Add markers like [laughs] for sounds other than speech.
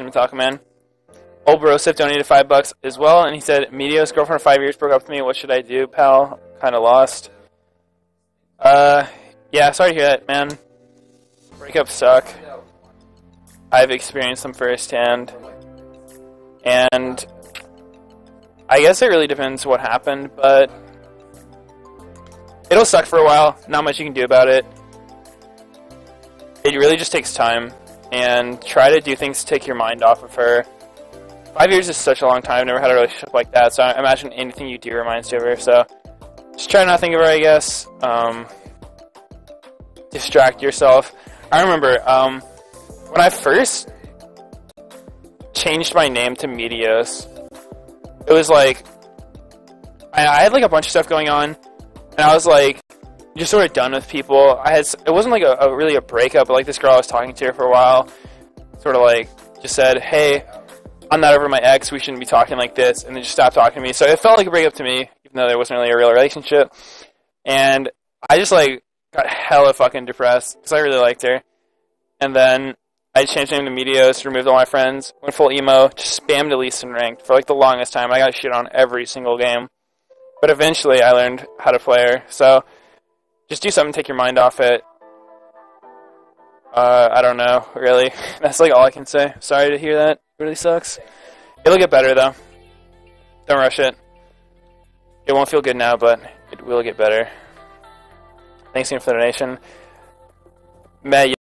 Metallica Man. Old donated five bucks as well, and he said, "Meteos girlfriend of five years broke up with me. What should I do, pal? Kind of lost." Uh, yeah, sorry to hear that, man. Breakups suck. I've experienced them firsthand, and I guess it really depends what happened, but it'll suck for a while. Not much you can do about it. It really just takes time, and try to do things to take your mind off of her. Five years is such a long time. I've never had a relationship like that, so I imagine anything you do reminds you of her. So just try not to think of her, I guess. Um, distract yourself. I remember um, when I first changed my name to Meteos, it was like I, I had like a bunch of stuff going on, and I was like just sort of done with people. I had it wasn't like a, a really a breakup, but like this girl I was talking to for a while, sort of like just said, "Hey, I'm not over my ex. We shouldn't be talking like this," and then just stopped talking to me. So it felt like a breakup to me, even though there wasn't really a real relationship. And I just like got hella fucking depressed because I really liked her. And then I changed my name to Meteos, removed all my friends, went full emo, just spammed Elise and ranked for like the longest time. I got shit on every single game. But eventually I learned how to play her. So just do something, take your mind off it. Uh, I don't know, really. [laughs] That's like all I can say. Sorry to hear that. Really sucks. It'll get better though. Don't rush it. It won't feel good now, but it will get better. Thanks again for the donation. Matt,